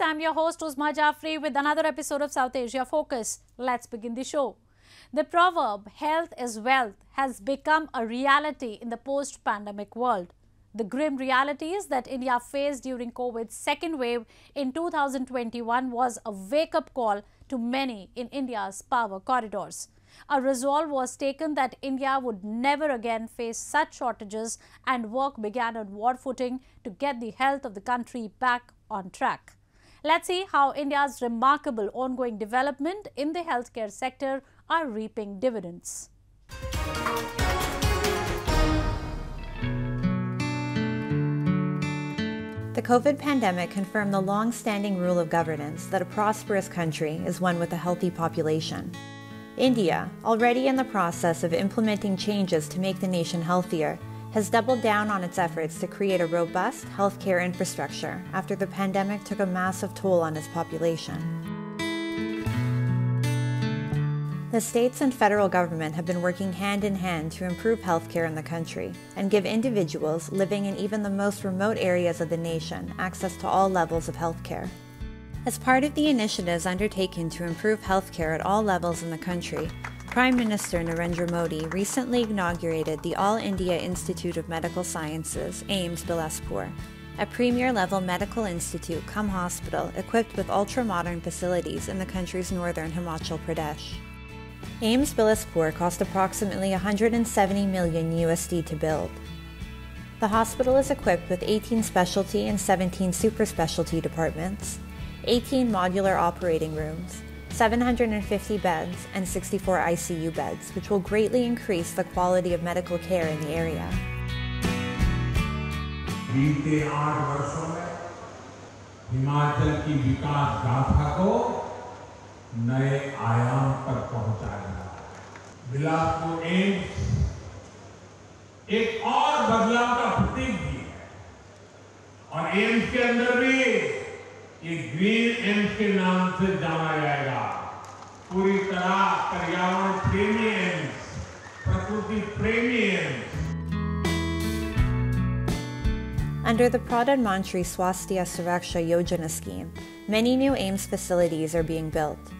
I'm your host Uzma Jafri with another episode of South Asia Focus. Let's begin the show. The proverb, health is wealth, has become a reality in the post pandemic world. The grim reality is that India faced during COVID's second wave in 2021 was a wake up call to many in India's power corridors. A resolve was taken that India would never again face such shortages and work began on war footing to get the health of the country back on track. Let's see how India's remarkable ongoing development in the healthcare sector are reaping dividends. The COVID pandemic confirmed the long standing rule of governance that a prosperous country is one with a healthy population. India, already in the process of implementing changes to make the nation healthier, has doubled down on its efforts to create a robust healthcare infrastructure after the pandemic took a massive toll on its population. The states and federal government have been working hand in hand to improve healthcare in the country and give individuals living in even the most remote areas of the nation access to all levels of healthcare. As part of the initiatives undertaken to improve healthcare at all levels in the country, Prime Minister Narendra Modi recently inaugurated the All India Institute of Medical Sciences, AIIMS Bilaspur, a premier level medical institute come hospital equipped with ultra modern facilities in the country's northern Himachal Pradesh. AIIMS Bilaspur cost approximately 170 million USD to build. The hospital is equipped with 18 specialty and 17 super specialty departments, 18 modular operating rooms, 750 beds, and 64 ICU beds, which will greatly increase the quality of medical care in the area. बीते आठ वर्षों में हिमाचल की विकास गाथा को नए आयाम पर पहुंचाया बिलासपुर एम्स एक और बदलाव का प्रतीक भी है और एम्स के अंदर भी ये ग्रीन के नाम से जाना जाएगा पूरी तरह पर्यावरण प्रेमी एम्स प्रकृति प्रेमी एम्स Under the Pradhan Mantri Swasthya Suraksha Yojana scheme, many new AIIMS facilities are being built.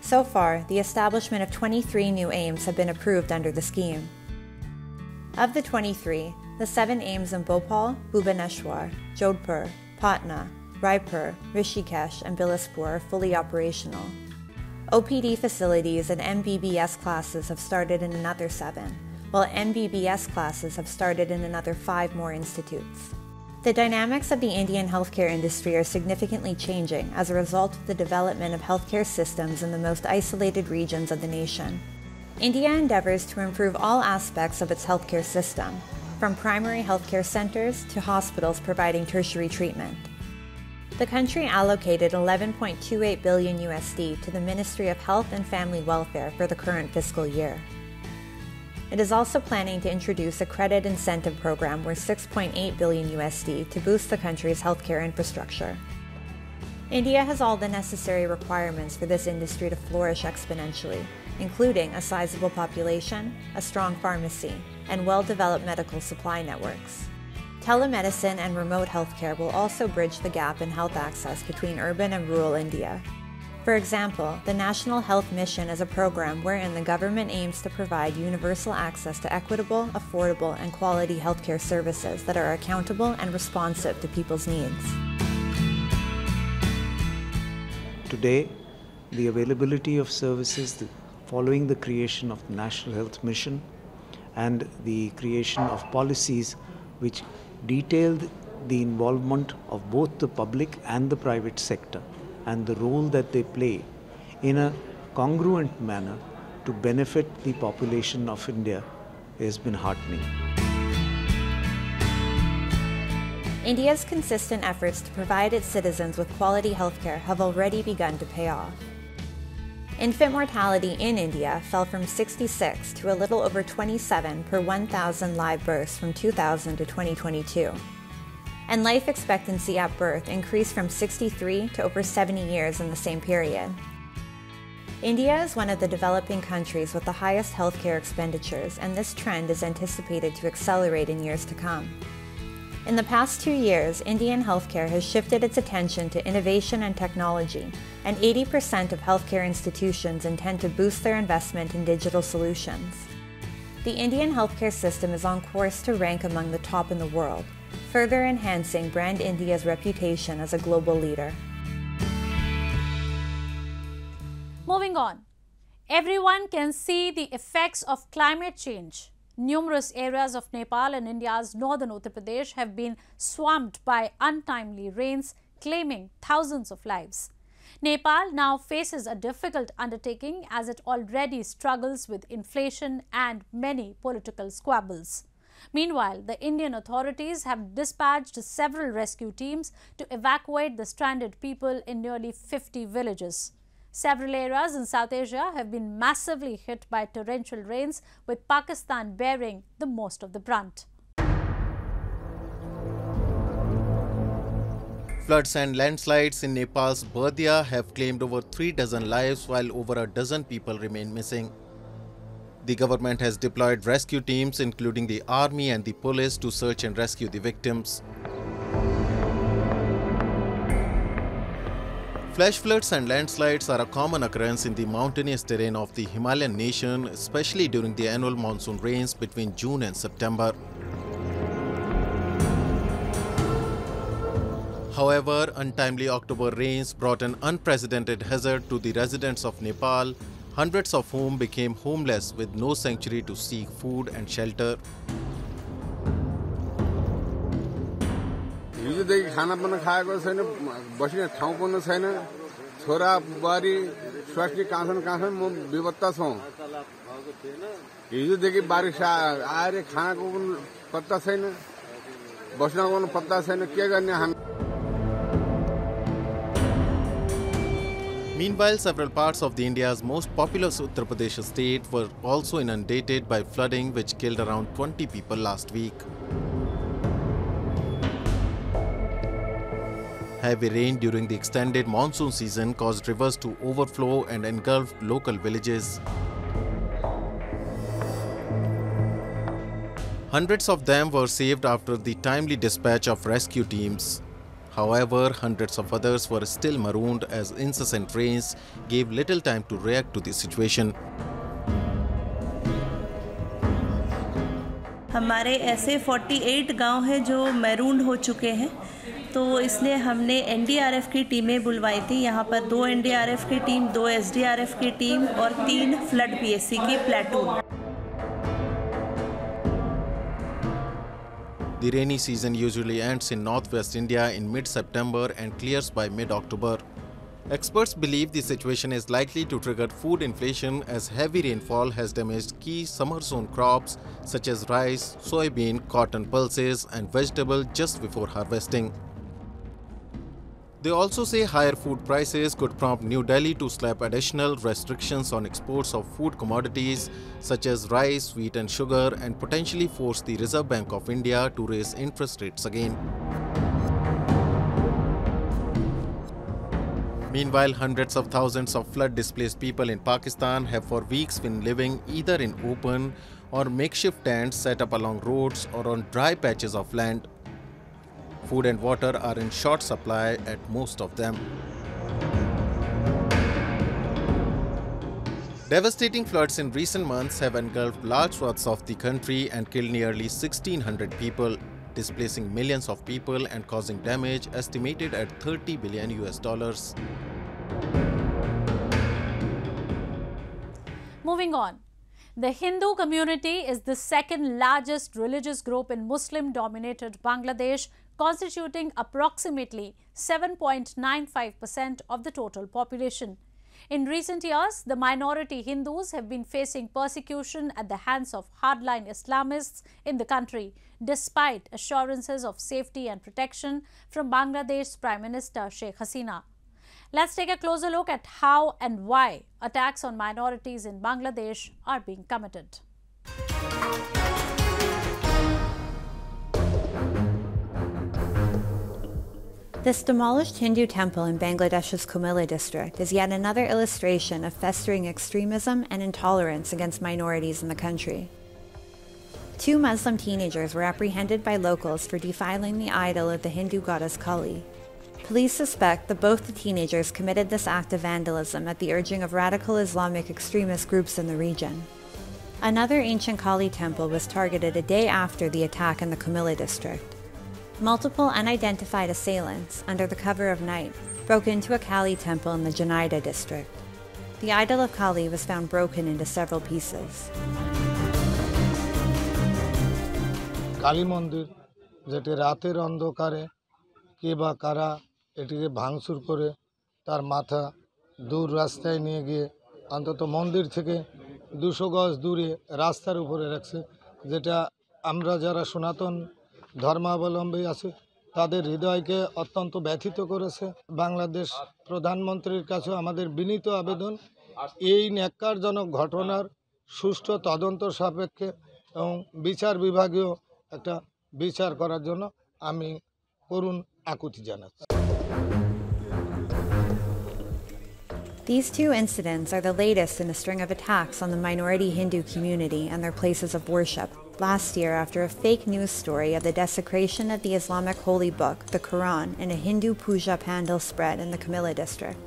So far, the establishment of 23 new AIIMS have been approved under the scheme. Of the 23, the seven AIIMS in Bhopal, Bhubaneswar, Jodhpur, Patna, Raipur, Rishikesh, and Bilaspur are fully operational. OPD facilities and MBBS classes have started in another seven, while MBBS classes have started in another five more institutes. The dynamics of the Indian healthcare industry are significantly changing as a result of the development of healthcare systems in the most isolated regions of the nation. India endeavors to improve all aspects of its healthcare system, from primary healthcare centers to hospitals providing tertiary treatment. The country allocated 11.28 billion USD to the Ministry of Health and Family Welfare for the current fiscal year. It is also planning to introduce a credit incentive program worth 6.8 billion USD to boost the country's healthcare infrastructure. India has all the necessary requirements for this industry to flourish exponentially, including a sizable population, a strong pharmacy, and well-developed medical supply networks. Telemedicine and remote healthcare will also bridge the gap in health access between urban and rural India. For example, the National Health Mission is a program wherein the government aims to provide universal access to equitable, affordable, and quality healthcare services that are accountable and responsive to people's needs. Today, the availability of services following the creation of the National Health Mission and the creation of policies which detailed the involvement of both the public and the private sector and the role that they play in a congruent manner to benefit the population of India has been heartening. India's consistent efforts to provide its citizens with quality healthcare have already begun to pay off. Infant mortality in India fell from 66 to a little over 27 per 1,000 live births from 2000 to 2022. And life expectancy at birth increased from 63 to over 70 years in the same period. India is one of the developing countries with the highest healthcare expenditures, and this trend is anticipated to accelerate in years to come. In the past two years, Indian healthcare has shifted its attention to innovation and technology, and 80% of healthcare institutions intend to boost their investment in digital solutions. The Indian healthcare system is on course to rank among the top in the world, further enhancing Brand India's reputation as a global leader. Moving on, everyone can see the effects of climate change. Numerous areas of Nepal and India's northern Uttar Pradesh have been swamped by untimely rains, claiming thousands of lives. Nepal now faces a difficult undertaking as it already struggles with inflation and many political squabbles. Meanwhile, the Indian authorities have dispatched several rescue teams to evacuate the stranded people in nearly 50 villages. Several areas in South Asia have been massively hit by torrential rains, with Pakistan bearing the most of the brunt. Floods and landslides in Nepal's Bardia have claimed over three dozen lives while over a dozen people remain missing. The government has deployed rescue teams, including the army and the police, to search and rescue the victims. Flash floods and landslides are a common occurrence in the mountainous terrain of the Himalayan nation, especially during the annual monsoon rains between June and September. However, untimely October rains brought an unprecedented hazard to the residents of Nepal, hundreds of whom became homeless with no sanctuary to seek food and shelter. खाना पनि खाएको छैन बस्ने ठाउँ पनि छोरा बुहारी स्वास्नी कहाँ छन् कहाँ छन् म विपत्ता छौँ हिजोदेखि बारिस आएर खानाको पनि पत्ता छैन बस्नको पनि पत्ता छैन के गर्ने हामी Meanwhile, several parts of the India's most populous Uttar Pradesh state were also inundated by flooding which killed around 20 people last week. Heavy rain during the extended monsoon season caused rivers to overflow and engulf local villages. Hundreds of them were saved after the timely dispatch of rescue teams. However, hundreds of others were still marooned as incessant rains gave little time to react to the situation. हमारे ऐसे 48 गांव हैं जो maroon हो चुके हैं तो इसलिए हमने एनडीआरएफ की टीमें बुलवाई थी यहाँ पर दो एनडीआरएफ की टीम दो एसडीआरएफ की टीम और तीन फ्लड पीएससी की platoon The rainy season usually ends in northwest India in mid September and clears by mid October. Experts believe the situation is likely to trigger food inflation as heavy rainfall has damaged key summer zone crops such as rice, soybean, cotton pulses, and vegetable just before harvesting. They also say higher food prices could prompt New Delhi to slap additional restrictions on exports of food commodities such as rice, wheat, and sugar, and potentially force the Reserve Bank of India to raise interest rates again. Meanwhile, hundreds of thousands of flood displaced people in Pakistan have for weeks been living either in open or makeshift tents set up along roads or on dry patches of land. Food and water are in short supply at most of them. Devastating floods in recent months have engulfed large swaths of the country and killed nearly 1,600 people, displacing millions of people and causing damage estimated at 30 billion US dollars. Moving on. The Hindu community is the second largest religious group in Muslim dominated Bangladesh constituting approximately 7.95% of the total population. In recent years, the minority Hindus have been facing persecution at the hands of hardline Islamists in the country, despite assurances of safety and protection from Bangladesh's Prime Minister Sheikh Hasina. Let's take a closer look at how and why attacks on minorities in Bangladesh are being committed. This demolished Hindu temple in Bangladesh's Comilla district is yet another illustration of festering extremism and intolerance against minorities in the country. Two Muslim teenagers were apprehended by locals for defiling the idol of the Hindu goddess Kali. Police suspect that both the teenagers committed this act of vandalism at the urging of radical Islamic extremist groups in the region. Another ancient Kali temple was targeted a day after the attack in the Comilla district. Multiple unidentified assailants, under the cover of night, broke into a Kali temple in the Janaida district. The idol of Kali was found broken into several pieces. Kali মন্দির যেটি রাতের অন্ধকারে কে বা কারা এটিকে ভাঙচুর করে তার মাথা দূর রাস্তায় নিয়ে গিয়ে অন্তত মন্দির থেকে দুশো গজ দূরে রাস্তার উপরে রাখছে যেটা আমরা যারা সনাতন ধর্মাবলম্বী আছে তাদের হৃদয়কে অত্যন্ত ব্যথিত করেছে। বাংলাদেশ প্রধানমন্ত্রীর কাছেও আমাদের বিনীত আবেদন এই ন্যাক্কারজনক ঘটনার সুষ্ঠু তদন্ত সাপেক্ষে এবং বিচার বিভাগীয় একটা বিচার করার জন্য আমি করুণ আকুতি জানাচ্ছি। These two incidents are the latest in a string of attacks on the minority Hindu community and their places of worship, last year after a fake news story of the desecration of the Islamic holy book, the Quran, in a Hindu puja pandal spread in the Comilla district.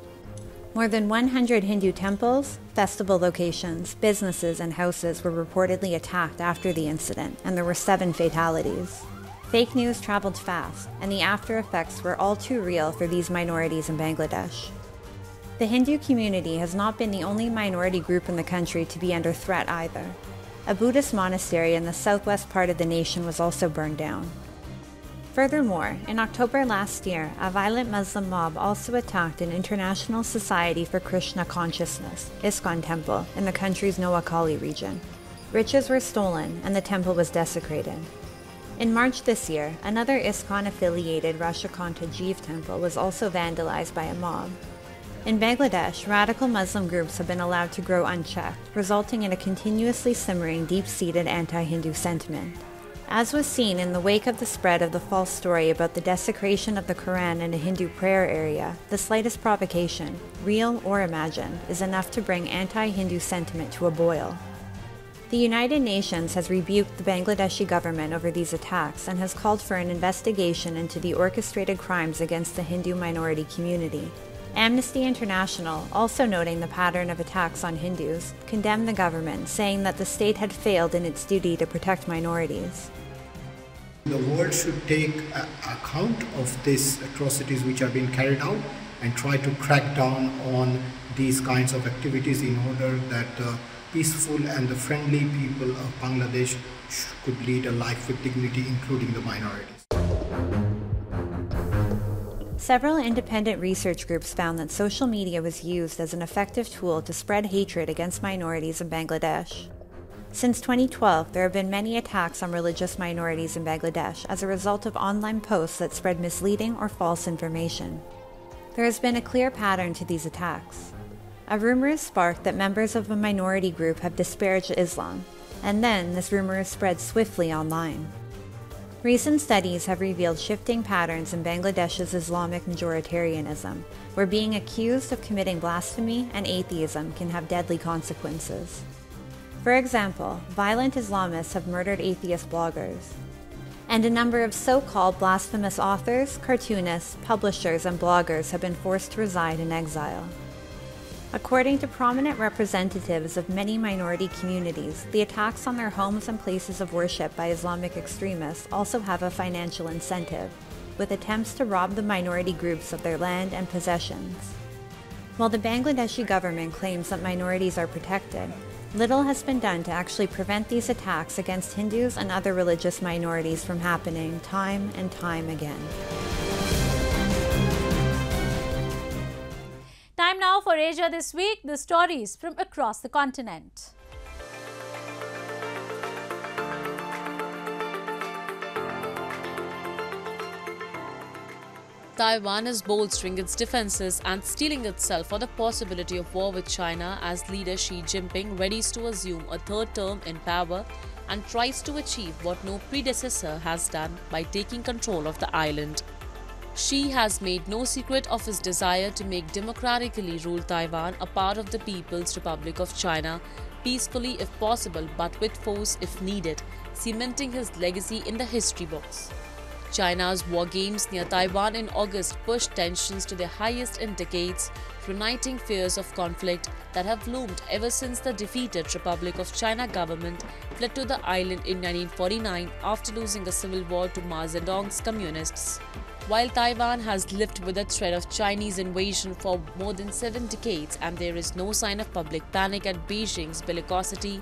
More than 100 Hindu temples, festival locations, businesses, and houses were reportedly attacked after the incident, and there were seven fatalities. Fake news traveled fast, and the after effects were all too real for these minorities in Bangladesh. The Hindu community has not been the only minority group in the country to be under threat either. A Buddhist monastery in the southwest part of the nation was also burned down. Furthermore, in October last year, a violent Muslim mob also attacked an International Society for Krishna Consciousness, ISKCON temple, in the country's Noakhali region. Riches were stolen and the temple was desecrated. In March this year, another ISKCON affiliated Radhakanta Jiu temple was also vandalized by a mob. In Bangladesh, radical Muslim groups have been allowed to grow unchecked, resulting in a continuously simmering deep seated anti Hindu sentiment. As was seen in the wake of the spread of the false story about the desecration of the Quran in a Hindu prayer area, the slightest provocation, real or imagined, is enough to bring anti Hindu sentiment to a boil. The United Nations has rebuked the Bangladeshi government over these attacks and has called for an investigation into the orchestrated crimes against the Hindu minority community. Amnesty International, also noting the pattern of attacks on Hindus, condemned the government, saying that the state had failed in its duty to protect minorities. The world should take account of these atrocities which are being carried out and try to crack down on these kinds of activities in order that the peaceful and the friendly people of Bangladesh could lead a life with dignity, including the minorities. Several independent research groups found that social media was used as an effective tool to spread hatred against minorities in Bangladesh. Since 2012, there have been many attacks on religious minorities in Bangladesh as a result of online posts that spread misleading or false information. There has been a clear pattern to these attacks. A rumor is sparked that members of a minority group have disparaged Islam, and then this rumor is spread swiftly online. Recent studies have revealed shifting patterns in Bangladesh's Islamic majoritarianism, where being accused of committing blasphemy and atheism can have deadly consequences. For example, violent Islamists have murdered atheist bloggers. And a number of so called blasphemous authors, cartoonists, publishers, and bloggers have been forced to reside in exile. According to prominent representatives of many minority communities, the attacks on their homes and places of worship by Islamic extremists also have a financial incentive, with attempts to rob the minority groups of their land and possessions. While the Bangladeshi government claims that minorities are protected, little has been done to actually prevent these attacks against Hindus and other religious minorities from happening time and time again. Time now for Asia This Week, the stories from across the continent. Taiwan is bolstering its defenses and steeling itself for the possibility of war with China as leader Xi Jinping readies to assume a third term in power and tries to achieve what no predecessor has done by taking control of the island. Xi has made no secret of his desire to make democratically ruled Taiwan a part of the People's Republic of China peacefully if possible but with force if needed, cementing his legacy in the history books. China's war games near Taiwan in August pushed tensions to their highest in decades, reigniting fears of conflict that have loomed ever since the defeated Republic of China government fled to the island in 1949 after losing a civil war to Mao Zedong's communists. While Taiwan has lived with the threat of Chinese invasion for more than seven decades and there is no sign of public panic at Beijing's bellicosity,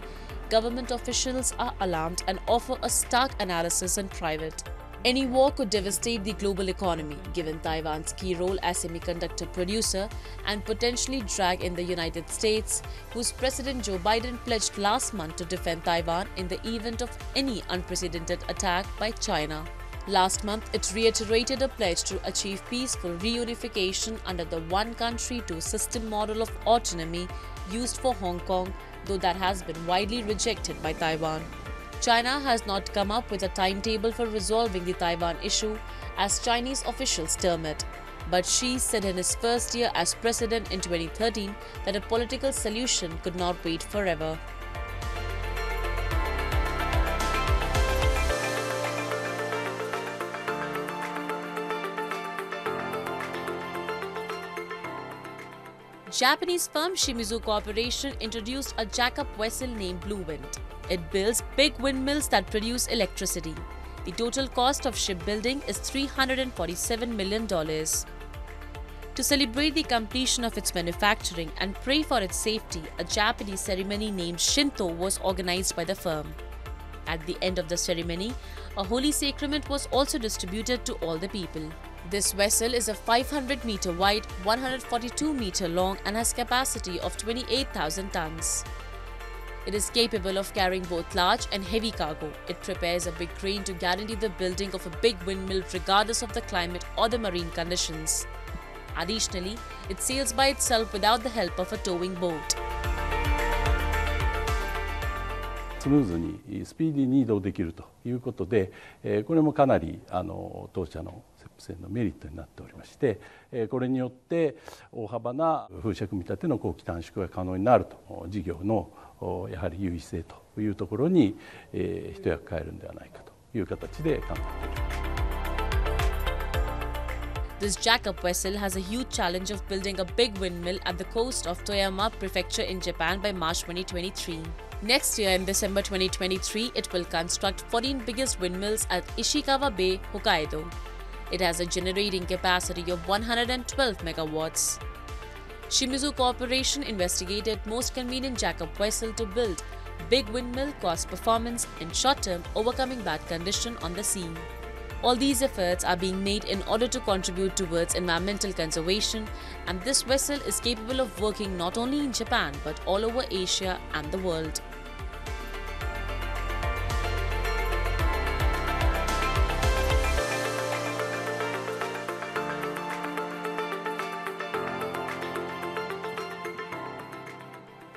government officials are alarmed and offer a stark analysis in private. Any war could devastate the global economy, given Taiwan's key role as semiconductor producer, and potentially drag in the United States, whose President Joe Biden pledged last month to defend Taiwan in the event of any unprecedented attack by China. Last month, it reiterated a pledge to achieve peaceful reunification under the one country, two system model of autonomy used for Hong Kong, though that has been widely rejected by Taiwan. China has not come up with a timetable for resolving the Taiwan issue, as Chinese officials term it. But Xi said in his first year as president in 2013 that a political solution could not wait forever. Japanese firm Shimizu Corporation introduced a jackup vessel named Blue Wind. It builds big windmills that produce electricity. The total cost of shipbuilding is $347 million. To celebrate the completion of its manufacturing and pray for its safety, a Japanese ceremony named Shinto was organized by the firm. At the end of the ceremony, a holy sacrament was also distributed to all the people. This vessel is a 500 meter wide, 142 meter long and has capacity of 28,000 tons. It is capable of carrying both large and heavy cargo. It prepares a big crane to guarantee the building of a big windmill regardless of the climate or the marine conditions. Additionally, it sails by itself without the help of a towing boat. スムーズにスピーディーに移動できるということで、えこれもかなりあの当社の 切符船のメリットになっておりまして、これによって大幅な風車組み立ての工期短縮が可能になると事業のやはり優位性というところに、一役買えるんではないかという形で考えております。This jackup vessel has a huge challenge of building a big windmill at the coast of Toyama Prefecture in Japan by March 2023. Next year, in December 2023, it will construct 14 biggest windmills at Ishikawa Bay, Hokkaido. It has a generating capacity of 112 megawatts. Shimizu Corporation investigated most convenient jackup vessel to build, big windmill, cost performance, and short term overcoming bad condition on the sea. All these efforts are being made in order to contribute towards environmental conservation, and this vessel is capable of working not only in Japan but all over Asia and the world.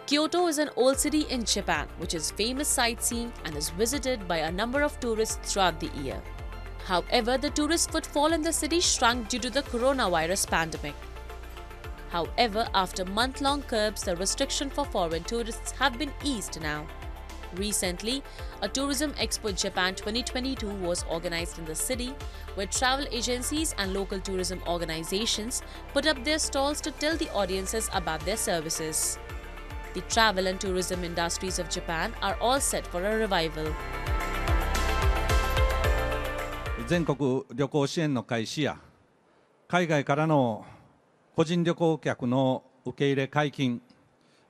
Kyoto is an old city in Japan which is famous sightseeing and is visited by a number of tourists throughout the year. However, the tourist footfall in the city shrunk due to the coronavirus pandemic. However, after month-long curbs, the restriction for foreign tourists have been eased now. Recently, a Tourism Expo Japan 2022 was organized in the city, where travel agencies and local tourism organizations put up their stalls to tell the audiences about their services. The travel and tourism industries of Japan are all set for a revival. 全国旅行支援の開始や海外からの個人旅行客の受け入れ解禁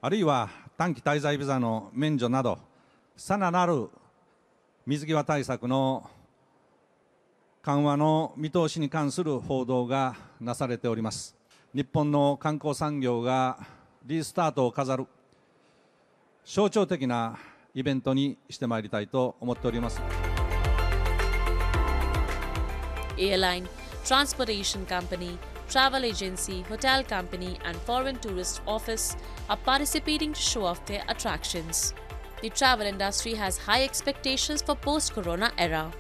あるいは短期滞在ビザの免除などさらなる水際対策の緩和の見通しに関する報道がなされております日本の観光産業がリスタートを飾る象徴的なイベントにしてまいりたいと思っております。airline, transportation company, travel agency, hotel company, and foreign tourist office are participating to show off their attractions. The travel industry has high expectations for post-corona era.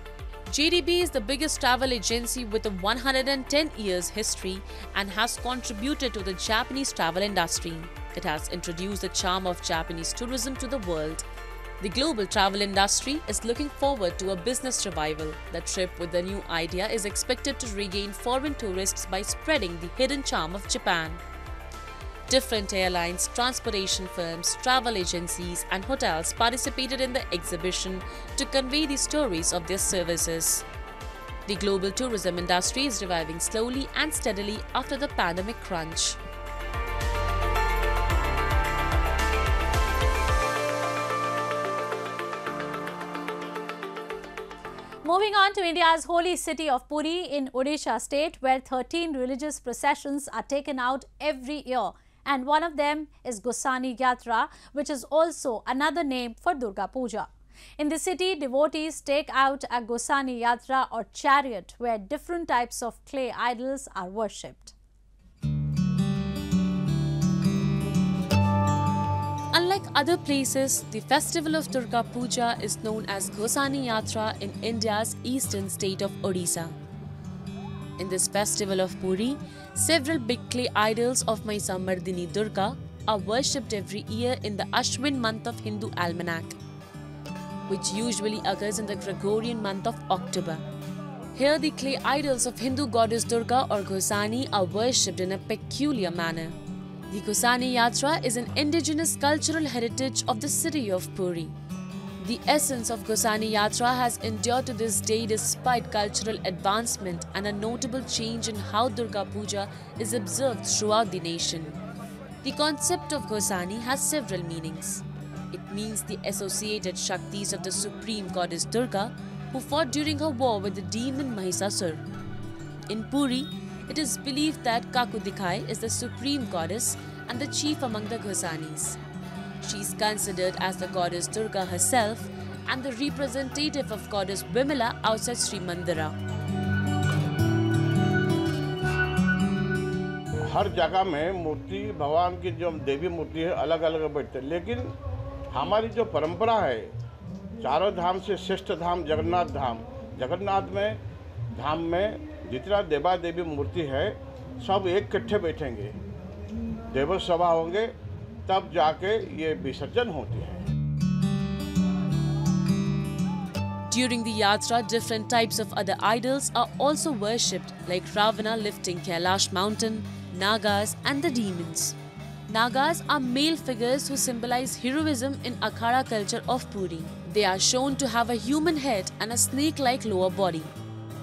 JTB is the biggest travel agency with a 110 years history and has contributed to the Japanese travel industry. It has introduced the charm of Japanese tourism to the world. The global travel industry is looking forward to a business revival. The trip with the new idea is expected to regain foreign tourists by spreading the hidden charm of Japan. Different airlines, transportation firms, travel agencies, and hotels participated in the exhibition to convey the stories of their services. The global tourism industry is reviving slowly and steadily after the pandemic crunch. Moving on to India's holy city of Puri in Odisha state where 13 religious processions are taken out every year and one of them is Gosani Yatra which is also another name for Durga Puja. In the city, devotees take out a Gosani Yatra or chariot where different types of clay idols are worshipped. Unlike other places, the festival of Durga Puja is known as Gosani Yatra in India's eastern state of Odisha. In this festival of Puri, several big clay idols of Mahishamardini Durga are worshipped every year in the Ashwin month of Hindu almanac, which usually occurs in the Gregorian month of October. Here, the clay idols of Hindu goddess Durga or Gosani are worshipped in a peculiar manner. The Gosani Yatra is an indigenous cultural heritage of the city of Puri. The essence of Gosani Yatra has endured to this day despite cultural advancement and a notable change in how Durga Puja is observed throughout the nation. The concept of Gosani has several meanings. It means the associated Shaktis of the supreme goddess Durga who fought during her war with the demon Mahisasur. In Puri, it is believed that Kakudikai is the supreme goddess and the chief among the Gosanis. She is considered as the goddess Durga herself and the representative of goddess Vimala outside Sri Mandira. हर जगह में मूर्ति, भगवान की जो देवी मूर्ति है अलग अलग बैठते लेकिन हमारी जो परंपरा है, चारों धाम से श्रेष्ठ धाम जगन्नाथ धाम। जगन्नाथ में, धाम में जितना देवा देवी मूर्ति है, सब एक कट्ठे बैठेंगे। देव सभा होंगे तब जाके ये विसर्जन होती है During the yatra, different types of other idols are also worshipped, like Ravana lifting Kailash mountain, Nagas, and the demons. Nagas are male figures who symbolize heroism in Akhada culture of Puri. They are shown to have a human head and a snake like lower body.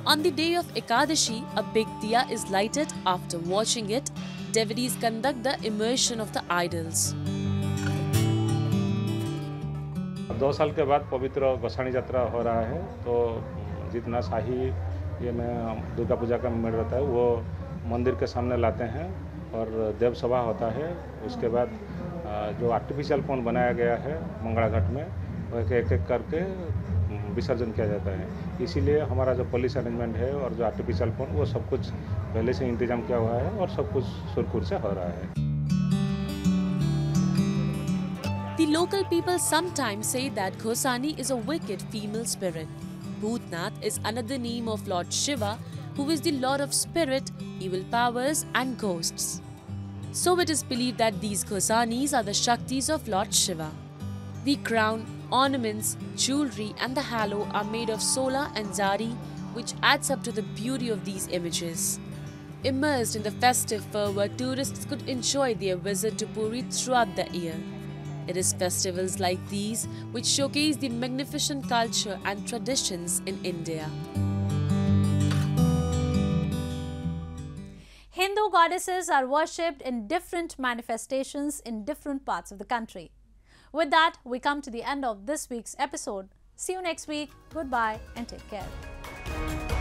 On the day of Ekadashi, a big diya is lighted. After watching it, devotees conduct the immersion of the idols. दो साल के बाद पवित्र गोसाणी यात्रा हो रहा है तो जितना शाही ये में दुर्गा पूजा का मेड़ रहता है, वो मंदिर के सामने लाते हैं और देव सभा होता है उसके बाद जो आर्टिफिशियल पौन बनाया गया है मंगला घाट में, वो एक एक एक करके विसर्जन किया जाता है इसीलिए हमारा जो पुलिस अरेंजमेंट है और जो आर्टिफिशियल पौन वो सब कुछ पहले से इंतज़ाम किया हुआ है और सब कुछ सुरखुर से हो रहा है The local people sometimes say that Ghosani is a wicked female spirit. Bhutnath is another name of Lord Shiva, who is the lord of spirit, evil powers, and ghosts. So it is believed that these Ghosanis are the Shaktis of Lord Shiva. The crown, ornaments, jewelry, and the halo are made of sola and zari, which adds up to the beauty of these images. Immersed in the festive fervor, tourists could enjoy their visit to Puri throughout the year. It is festivals like these which showcase the magnificent culture and traditions in India. Hindu goddesses are worshipped in different manifestations in different parts of the country. With that, we come to the end of this week's episode. See you next week. Goodbye and take care.